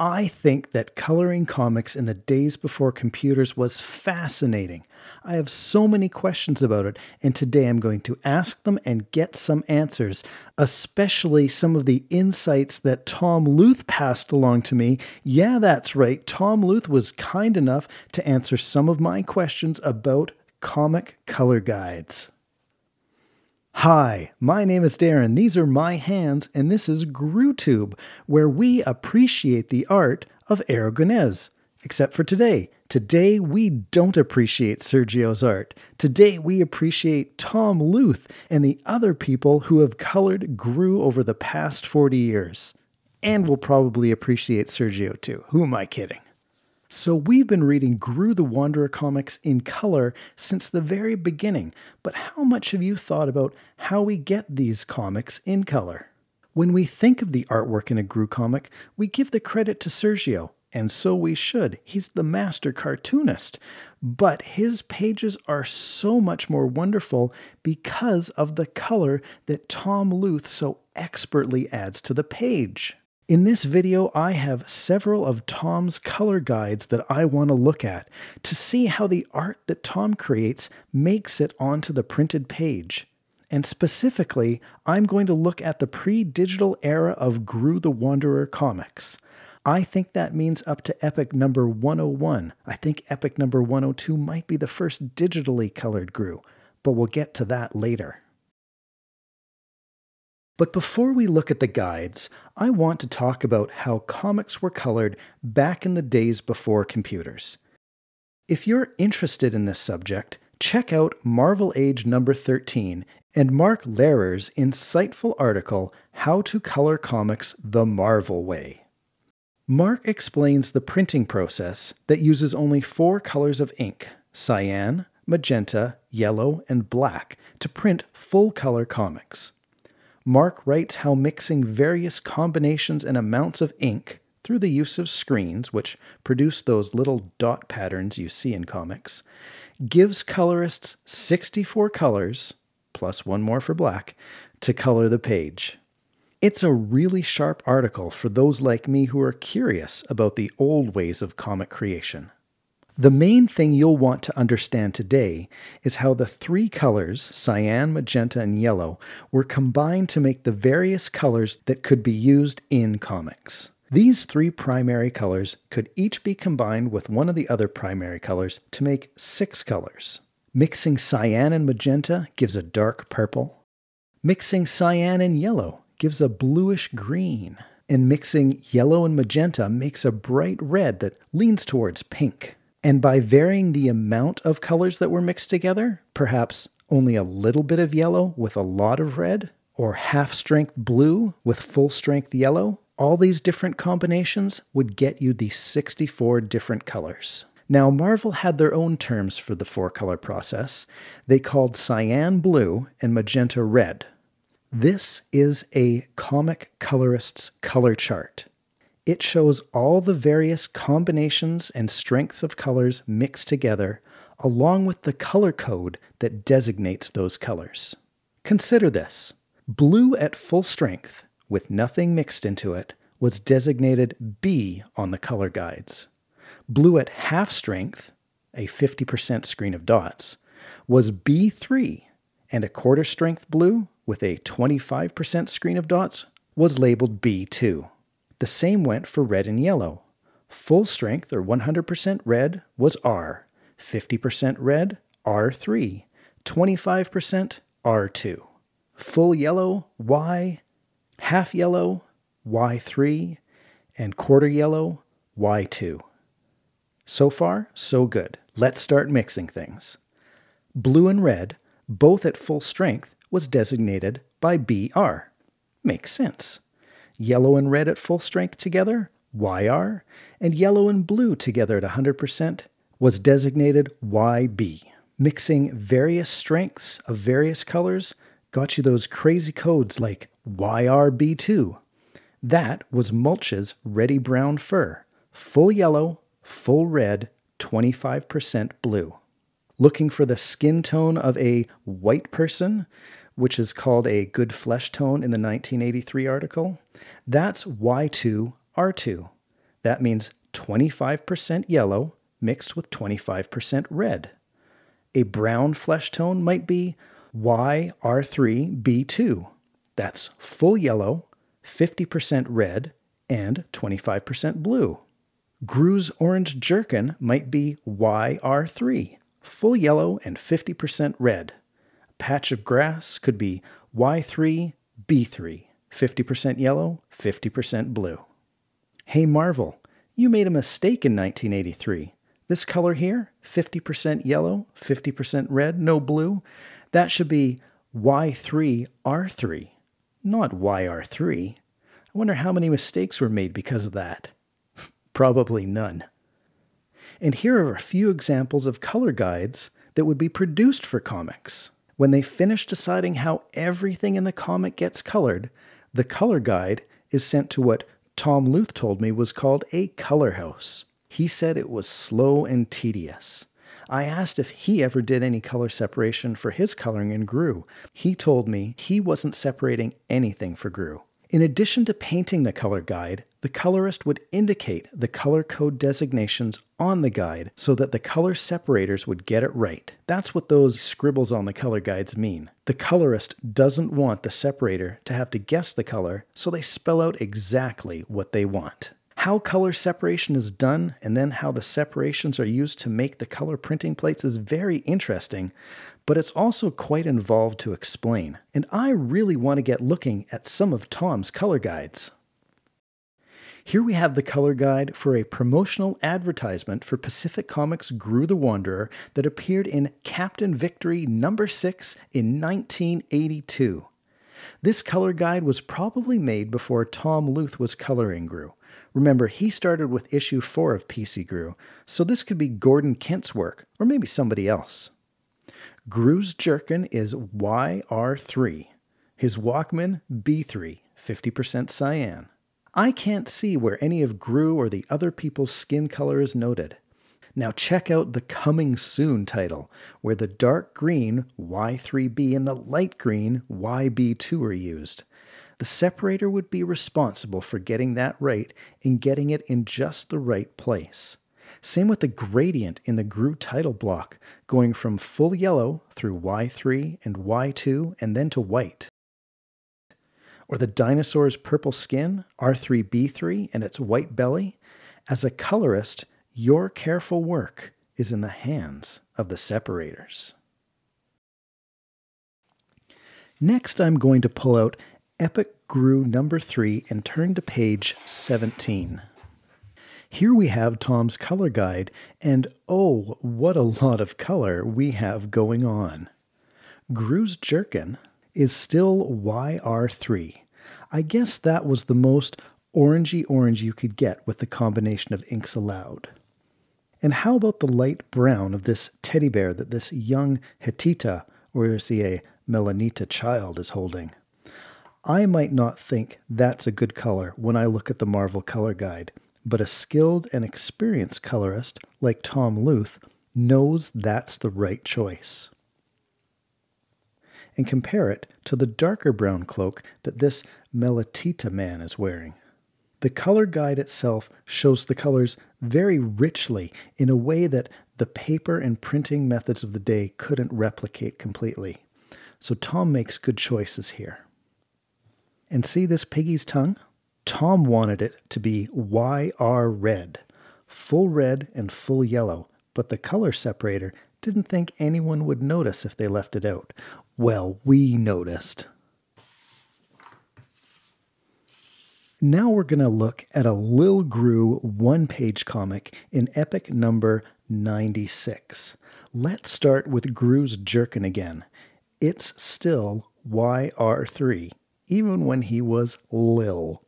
I think that coloring comics in the days before computers was fascinating. I have so many questions about it, and today I'm going to ask them and get some answers, especially some of the insights that Tom Luth passed along to me. Yeah, that's right, Tom Luth was kind enough to answer some of my questions about comic color guides. Hi, my name is Darren. These are my hands, and this is GrooTube, where we appreciate the art of Aragonés. Except for today. Today, we don't appreciate Sergio's art. Today, we appreciate Tom Luth and the other people who have colored Groo over the past 40 years. And we'll probably appreciate Sergio too. Who am I kidding? So, we've been reading Groo the Wanderer comics in color since the very beginning, but how much have you thought about how we get these comics in color? When we think of the artwork in a Groo comic, we give the credit to Sergio, and so we should. He's the master cartoonist. But his pages are so much more wonderful because of the color that Tom Luth so expertly adds to the page. In this video, I have several of Tom's color guides that I want to look at to see how the art that Tom creates makes it onto the printed page. And specifically, I'm going to look at the pre-digital era of Groo the Wanderer comics. I think that means up to epic number 101. I think epic number 102 might be the first digitally colored Groo, but we'll get to that later. But before we look at the guides, I want to talk about how comics were colored back in the days before computers. If you're interested in this subject, check out Marvel Age number 13 and Mark Lehrer's insightful article, How to Color Comics the Marvel Way. Mark explains the printing process that uses only four colors of ink cyan, magenta, yellow, and black to print full color comics. Mark writes how mixing various combinations and amounts of ink through the use of screens, which produce those little dot patterns you see in comics, gives colorists 64 colors, plus one more for black, to color the page. It's a really sharp article for those like me who are curious about the old ways of comic creation. The main thing you'll want to understand today is how the three colors, cyan, magenta, and yellow, were combined to make the various colors that could be used in comics. These three primary colors could each be combined with one of the other primary colors to make six colors. Mixing cyan and magenta gives a dark purple. Mixing cyan and yellow gives a bluish green. And mixing yellow and magenta makes a bright red that leans towards pink. And by varying the amount of colors that were mixed together, perhaps only a little bit of yellow with a lot of red, or half strength blue with full strength yellow, all these different combinations would get you the 64 different colors. Now, Marvel had their own terms for the four color process. They called cyan blue and magenta red. This is a comic colorist's color chart. It shows all the various combinations and strengths of colors mixed together, along with the color code that designates those colors. Consider this blue at full strength, with nothing mixed into it, was designated B on the color guides. Blue at half strength, a 50% screen of dots, was B3, and a quarter strength blue with a 25% screen of dots was labeled B2. The same went for red and yellow. Full strength or 100% red was R, 50% red, R3, 25% R2. Full yellow, Y, half yellow, Y3, and quarter yellow, Y2. So far, so good. Let's start mixing things. Blue and red, both at full strength, was designated by BR. Makes sense yellow and red at full strength together, YR, and yellow and blue together at 100% was designated YB. Mixing various strengths of various colors got you those crazy codes like YRB2. That was Mulch's Ready Brown Fur, full yellow, full red, 25% blue. Looking for the skin tone of a white person? Which is called a good flesh tone in the 1983 article, that's Y2R2. That means 25% yellow mixed with 25% red. A brown flesh tone might be YR3B2. That's full yellow, 50% red, and 25% blue. Groo's orange jerkin might be YR3, full yellow and 50% red. Patch of grass could be Y3B3, 50% yellow, 50% blue. Hey Marvel, you made a mistake in 1983. This color here, 50% yellow, 50% red, no blue, that should be Y3R3, not YR3. I wonder how many mistakes were made because of that. Probably none. And here are a few examples of color guides that would be produced for comics. When they finish deciding how everything in the comic gets colored, the color guide is sent to what Tom Luth told me was called a color house. He said it was slow and tedious. I asked if he ever did any color separation for his coloring in Groo. He told me he wasn't separating anything for Groo. In addition to painting the color guide, the colorist would indicate the color code designations on the guide so that the color separators would get it right. That's what those scribbles on the color guides mean. The colorist doesn't want the separator to have to guess the color, so they spell out exactly what they want. How color separation is done and then how the separations are used to make the color printing plates is very interesting, but it's also quite involved to explain. And I really want to get looking at some of Tom's color guides. Here we have the color guide for a promotional advertisement for Pacific Comics Groo the Wanderer that appeared in Captain Victory number 6 in 1982. This color guide was probably made before Tom Luth was coloring Groo. Remember, he started with issue 4 of PC Groo, so this could be Gordon Kent's work, or maybe somebody else. Groo's jerkin is YR3, his Walkman B3, 50% cyan. I can't see where any of Groo or the other people's skin color is noted. Now check out the Coming Soon title, where the dark green Y3B and the light green YB2 are used. The separator would be responsible for getting that right and getting it in just the right place. Same with the gradient in the GROO title block, going from full yellow through Y3 and Y2 and then to white. Or the dinosaur's purple skin, R3B3, and its white belly. As a colorist, your careful work is in the hands of the separators. Next, I'm going to pull out Epic Groo number 3 and turned to page 17. Here we have Tom's color guide, and oh, what a lot of color we have going on. Groo's jerkin is still YR3. I guess that was the most orangey orange you could get with the combination of inks allowed. And how about the light brown of this teddy bear that this young Hetita, or is he a Melanita child, is holding? I might not think that's a good color when I look at the Marvel color guide, but a skilled and experienced colorist like Tom Luth knows that's the right choice. And compare it to the darker brown cloak that this Melatita man is wearing. The color guide itself shows the colors very richly in a way that the paper and printing methods of the day couldn't replicate completely. So Tom makes good choices here. And see this piggy's tongue? Tom wanted it to be YR red, full red and full yellow, but the color separator didn't think anyone would notice if they left it out. Well, we noticed. Now we're going to look at a Lil Groo one page comic in Epic number 96. Let's start with Groo's Jerkin again. It's still YR3 even when he was Lil.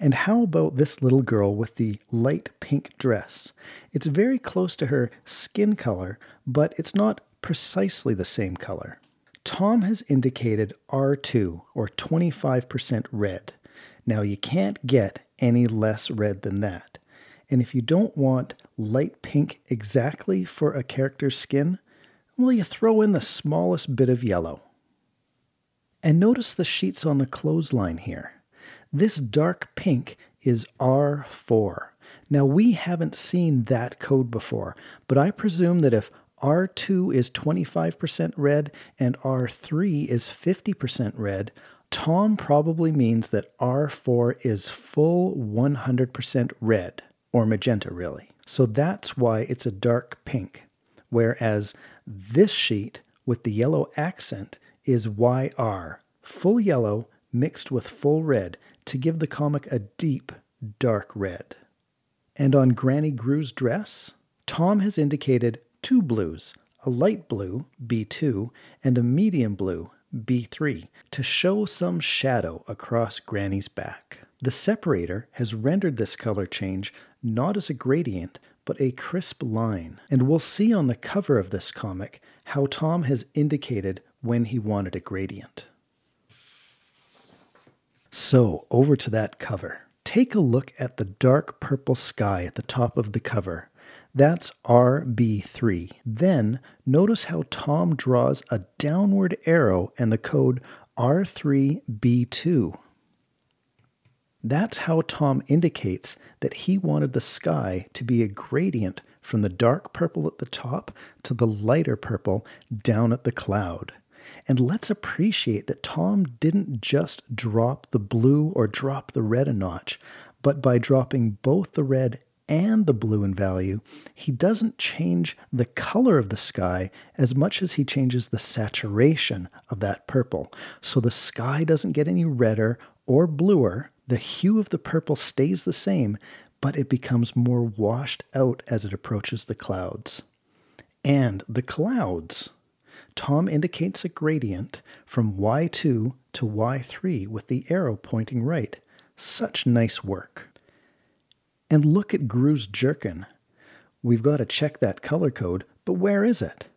And how about this little girl with the light pink dress? It's very close to her skin color, but it's not precisely the same color. Tom has indicated R2, or 25% red. Now you can't get any less red than that. And if you don't want light pink exactly for a character's skin, well, you throw in the smallest bit of yellow. And notice the sheets on the clothesline here. This dark pink is R4. Now, we haven't seen that code before, but I presume that if R2 is 25% red and R3 is 50% red, Tom probably means that R4 is full 100% red, or magenta really. So that's why it's a dark pink, whereas this sheet with the yellow accent is YR, full yellow mixed with full red to give the comic a deep, dark red. And on Granny Groo's dress, Tom has indicated two blues, a light blue, B2, and a medium blue, B3, to show some shadow across Granny's back. The separator has rendered this color change not as a gradient, but a crisp line, and we'll see on the cover of this comic how Tom has indicated when he wanted a gradient. So, over to that cover. Take a look at the dark purple sky at the top of the cover. That's RB3. Then notice how Tom draws a downward arrow and the code R3B2. That's how Tom indicates that he wanted the sky to be a gradient from the dark purple at the top to the lighter purple down at the cloud. And let's appreciate that Tom didn't just drop the blue or drop the red a notch, but by dropping both the red and the blue in value, he doesn't change the color of the sky as much as he changes the saturation of that purple. So the sky doesn't get any redder or bluer, the hue of the purple stays the same, but it becomes more washed out as it approaches the clouds. And the clouds. Tom indicates a gradient from Y2 to Y3 with the arrow pointing right. Such nice work. And look at Groo's jerkin. We've got to check that color code, but where is it?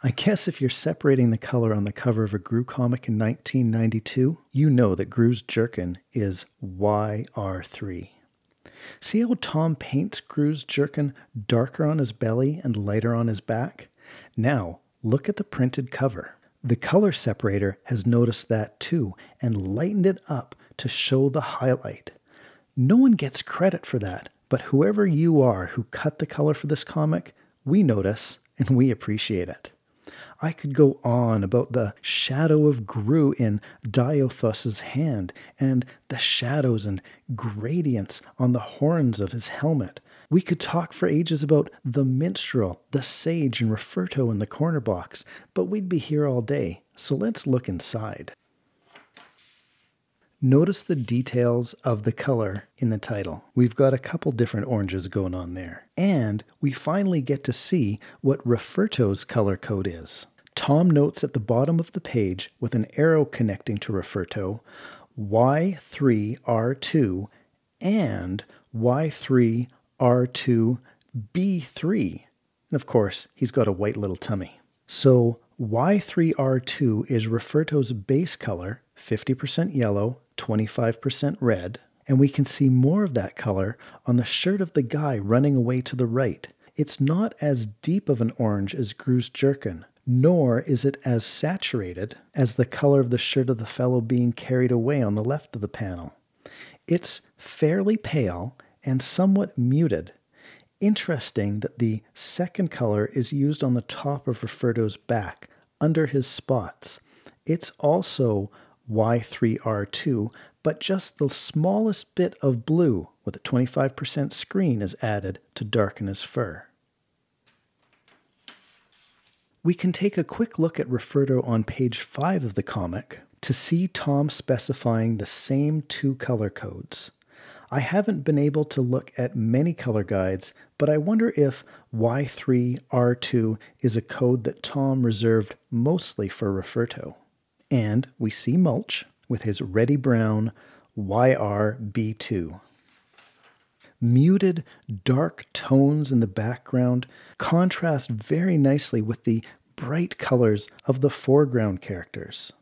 I guess if you're separating the color on the cover of a Groo comic in 1992, you know that Groo's jerkin is YR3. See how Tom paints Groo's jerkin darker on his belly and lighter on his back? Now, look at the printed cover. The color separator has noticed that too and lightened it up to show the highlight. No one gets credit for that, but whoever you are who cut the color for this comic, we notice and we appreciate it. I could go on about the shadow of Groo in Diothos's hand and the shadows and gradients on the horns of his helmet. We could talk for ages about the minstrel, the sage, and Rufferto in the corner box, but we'd be here all day, so let's look inside. Notice the details of the color in the title. We've got a couple different oranges going on there. And we finally get to see what Rufferto's color code is. Tom notes at the bottom of the page with an arrow connecting to Rufferto Y3R2 and Y3R2B3. And of course, he's got a white little tummy. So Y3R2 is Rufferto's base color, 50% yellow, 25% red, and we can see more of that color on the shirt of the guy running away to the right. It's not as deep of an orange as Groo's jerkin, nor is it as saturated as the color of the shirt of the fellow being carried away on the left of the panel. It's fairly pale and somewhat muted. Interesting that the second color is used on the top of Rufferto's back, under his spots. It's also Y3R2, but just the smallest bit of blue with a 25% screen is added to darken his fur. We can take a quick look at Rufferto on page 5 of the comic to see Tom specifying the same two color codes. I haven't been able to look at many color guides, but I wonder if Y3R2 is a code that Tom reserved mostly for Rufferto. And we see Mulch with his reddy brown YRB2. Muted, dark tones in the background contrast very nicely with the bright colors of the foreground characters.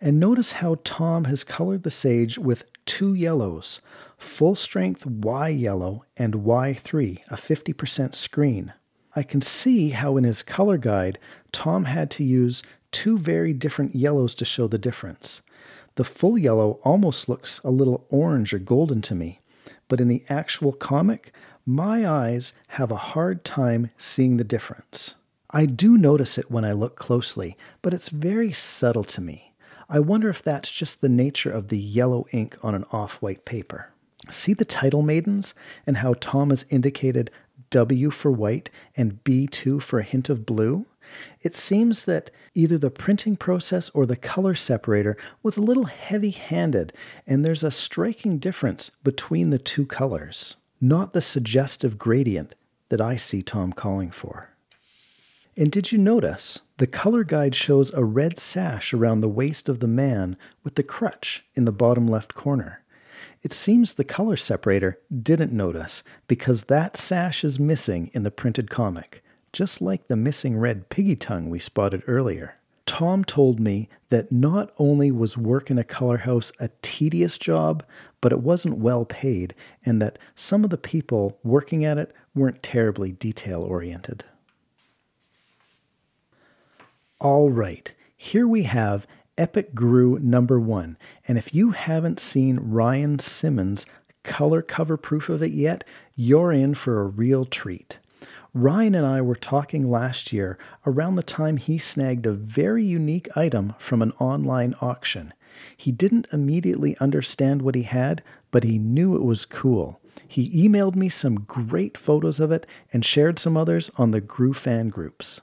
And notice how Tom has colored the sage with two yellows full strength Y yellow and Y3, a 50% screen. I can see how in his color guide, Tom had to use two very different yellows to show the difference. The full yellow almost looks a little orange or golden to me, but in the actual comic, my eyes have a hard time seeing the difference. I do notice it when I look closely, but it's very subtle to me. I wonder if that's just the nature of the yellow ink on an off white paper. See the title maidens and how Tom has indicated W for white and B2 for a hint of blue? It seems that either the printing process or the color separator was a little heavy handed, and there's a striking difference between the two colors, not the suggestive gradient that I see Tom calling for. And did you notice the color guide shows a red sash around the waist of the man with the crutch in the bottom left corner? It seems the color separator didn't notice because that sash is missing in the printed comic, just like the missing red piggy tongue we spotted earlier. Tom told me that not only was work in a color house a tedious job, but it wasn't well paid, and that some of the people working at it weren't terribly detail oriented. All right, here we have Epic Groo number one. And if you haven't seen Ryan Simmons' color cover proof of it yet, you're in for a real treat. Ryan and I were talking last year around the time he snagged a very unique item from an online auction. He didn't immediately understand what he had, but he knew it was cool. He emailed me some great photos of it and shared some others on the Groo fan groups.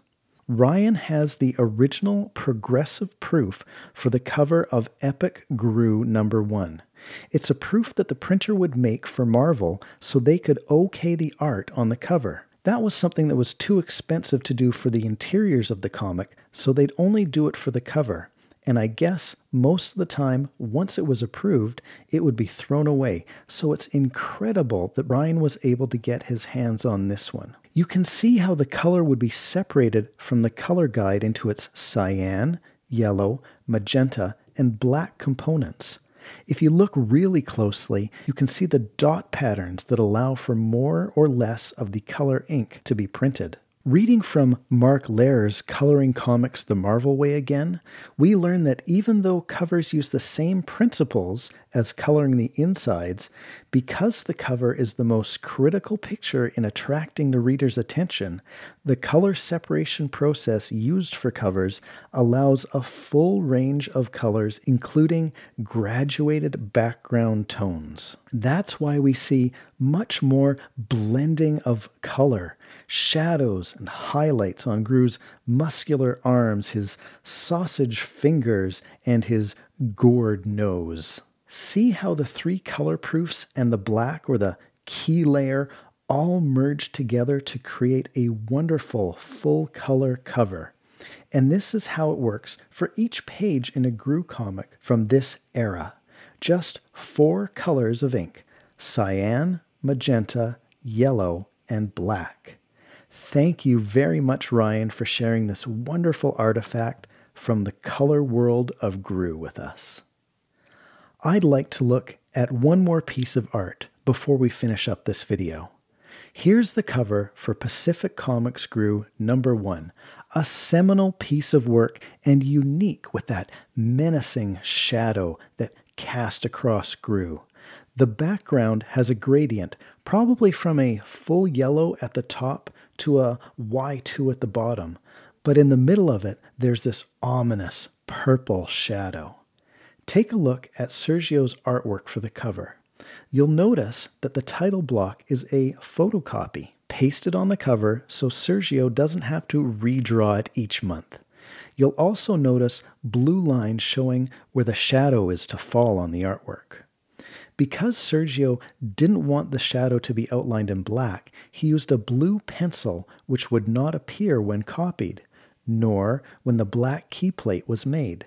Ryan has the original progressive proof for the cover of Epic Groo number 1. It's a proof that the printer would make for Marvel so they could okay the art on the cover. That was something that was too expensive to do for the interiors of the comic, so they'd only do it for the cover. And I guess most of the time, once it was approved, it would be thrown away. So it's incredible that Ryan was able to get his hands on this one you can see how the color would be separated from the color guide into its cyan, yellow, magenta, and black components. If you look really closely, you can see the dot patterns that allow for more or less of the color ink to be printed. Reading from Mark Lehrer's Coloring Comics the Marvel Way Again, we learn that even though covers use the same principles as coloring the insides, because the cover is the most critical picture in attracting the reader's attention, the color separation process used for covers allows a full range of colors, including graduated background tones. That's why we see much more blending of color shadows and highlights on Groo's muscular arms, his sausage fingers, and his gourd nose. See how the three color proofs and the black or the key layer all merge together to create a wonderful full color cover. And this is how it works for each page in a Groo comic from this era. Just four colors of ink cyan, magenta, yellow, and black. Thank you very much, Ryan, for sharing this wonderful artifact from the color world of Groo with us. I'd like to look at one more piece of art before we finish up this video. Here's the cover for Pacific Comics Groo number one, a seminal piece of work and unique with that menacing shadow that cast across Groo. The background has a gradient, probably from a full yellow at the top to a Y2 at the bottom, but in the middle of it, there's this ominous purple shadow. Take a look at Sergio's artwork for the cover. You'll notice that the title block is a photocopy pasted on the cover so Sergio doesn't have to redraw it each month. You'll also notice blue lines showing where the shadow is to fall on the artwork. Because Sergio didn't want the shadow to be outlined in black, he used a blue pencil which would not appear when copied, nor when the black key plate was made.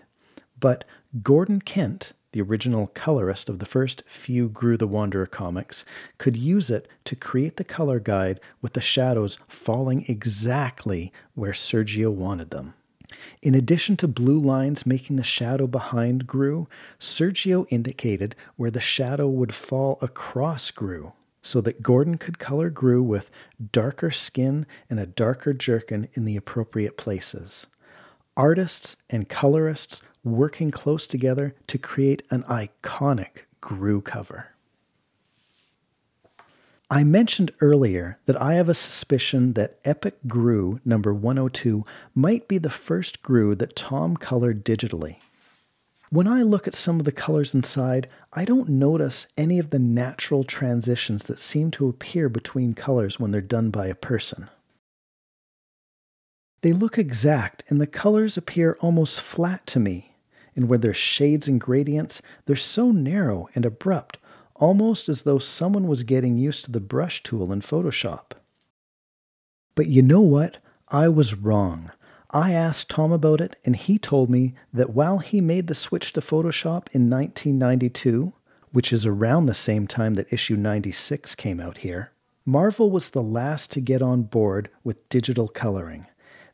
But Gordon Kent, the original colorist of the first few Groo the Wanderer comics, could use it to create the color guide with the shadows falling exactly where Sergio wanted them. In addition to blue lines making the shadow behind Groo, Sergio indicated where the shadow would fall across Groo so that Gordon could color Groo with darker skin and a darker jerkin in the appropriate places. Artists and colorists working close together to create an iconic Groo cover. I mentioned earlier that I have a suspicion that Epic Groo number 102 might be the first Groo that Tom colored digitally. When I look at some of the colors inside, I don't notice any of the natural transitions that seem to appear between colors when they're done by a person. They look exact, and the colors appear almost flat to me. And where there's shades and gradients, they're so narrow and abrupt, almost as though someone was getting used to the brush tool in Photoshop. But you know what? I was wrong. I asked Tom about it, and he told me that while he made the switch to Photoshop in 1992, which is around the same time that issue 96 came out here, Marvel was the last to get on board with digital coloring.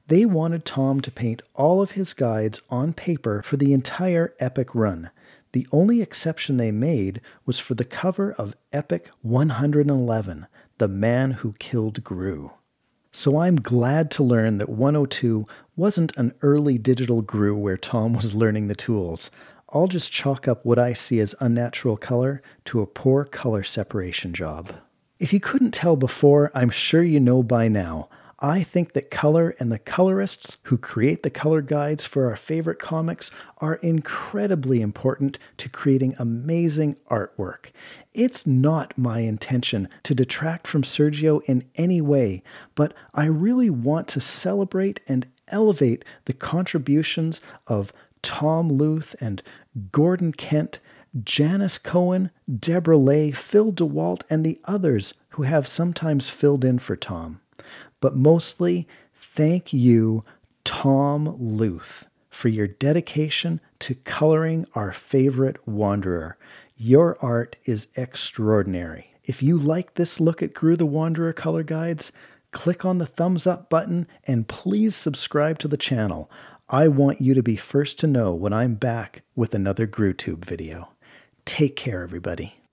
They wanted Tom to paint all of his guides on paper for the entire Epic run, the only exception they made was for the cover of Epic 111, The Man Who Killed Groo. So I'm glad to learn that 102 wasn't an early digital Groo where Tom was learning the tools. I'll just chalk up what I see as unnatural color to a poor color separation job. If you couldn't tell before, I'm sure you know by now. I think that color and the colorists who create the color guides for our favorite comics are incredibly important to creating amazing artwork. It's not my intention to detract from Sergio in any way, but I really want to celebrate and elevate the contributions of Tom Luth and Gordon Kent, Janice Cohen, Deborah Lay, Phil DeWalt, and the others who have sometimes filled in for Tom. But mostly, thank you, Tom Luth, for your dedication to coloring our favorite Wanderer. Your art is extraordinary. If you like this look at Groo the Wanderer color guides, click on the thumbs up button and please subscribe to the channel. I want you to be first to know when I'm back with another GrooTube video. Take care, everybody.